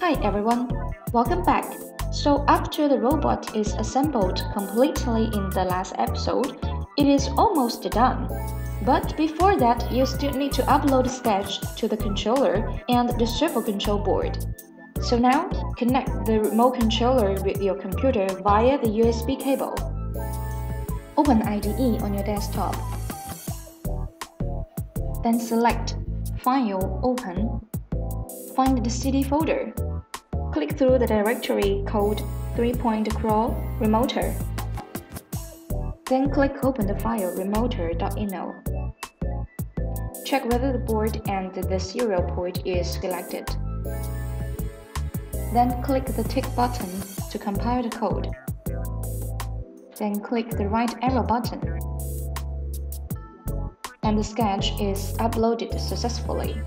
Hi everyone, welcome back. So after the robot is assembled completely in the last episode, it is almost done. But before that, you still need to upload the sketch to the controller and the servo control board. So now, connect the remote controller with your computer via the USB cable. Open IDE on your desktop. Then select File Open. Find the CD folder. Click through the directory called 3-point crawl remoter. Then click open the file remoter.ino. Check whether the board and the serial port is selected. Then click the tick button to compile the code. Then click the right arrow button. And the sketch is uploaded successfully.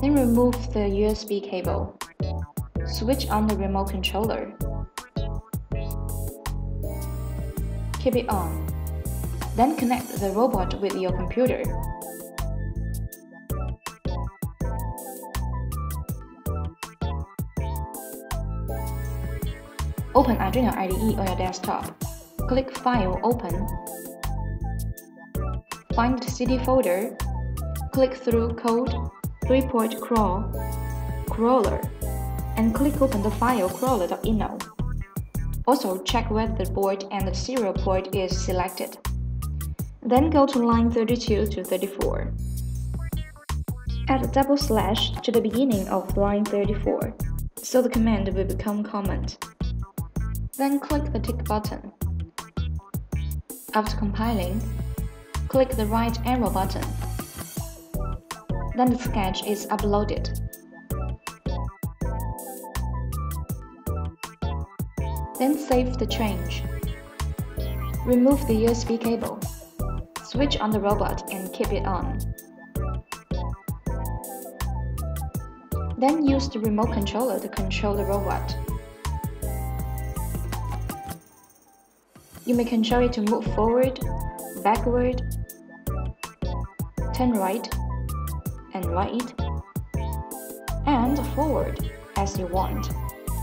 Then remove the USB cable. Switch on the remote controller. Keep it on. Then connect the robot with your computer. Open Arduino IDE on your desktop. Click File Open. Find the CD folder. Click through Code 3-port crawl crawler and click open the file crawler.ino. Also check whether the board and the serial port is selected. Then go to line 32 to 34. Add a double slash to the beginning of line 34, so the command will become comment. Then click the tick button. After compiling, click the right arrow button then the sketch is uploaded. Then save the change. Remove the USB cable. Switch on the robot and keep it on. Then use the remote controller to control the robot. You may control it to move forward, backward, turn right, and right, and forward as you want.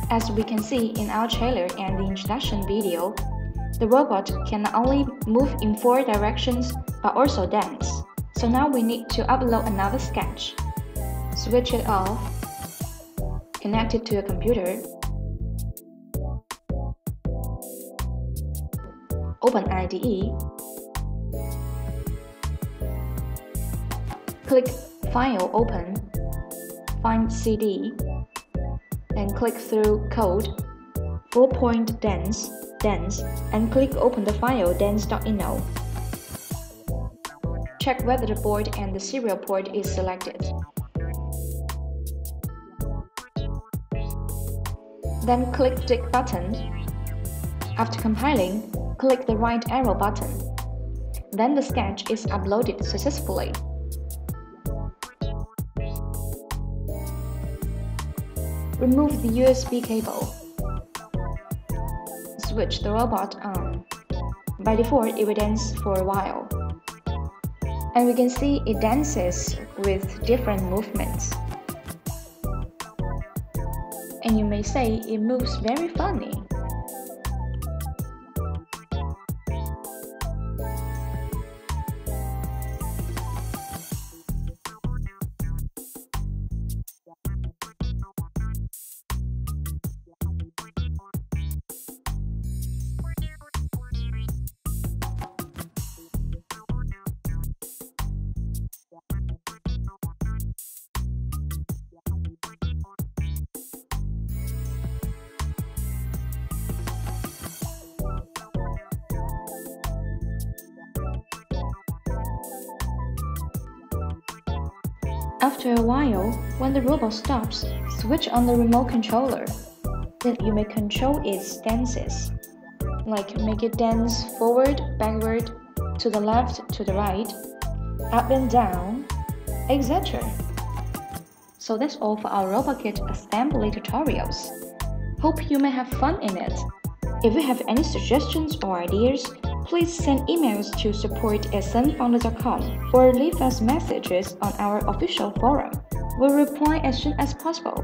As we can see in our trailer and the introduction video, the robot can not only move in four directions but also dance. So now we need to upload another sketch. Switch it off, connect it to a computer, open IDE, click File open, find CD, and click through Code, 4-point dance, dance, and click open the file dance.ino. Check whether the board and the serial port is selected. Then click Tick button. After compiling, click the right arrow button. Then the sketch is uploaded successfully. Remove the USB cable. Switch the robot on. By default, it will dance for a while. And we can see it dances with different movements. And you may say it moves very funny. After a while, when the robot stops, switch on the remote controller. Then you may control its dances, like make it dance forward, backward, to the left, to the right, up and down, etc. So that's all for our RobotKit assembly tutorials. Hope you may have fun in it. If you have any suggestions or ideas, please send emails to support at sunfounders.com or leave us messages on our official forum. We will reply as soon as possible.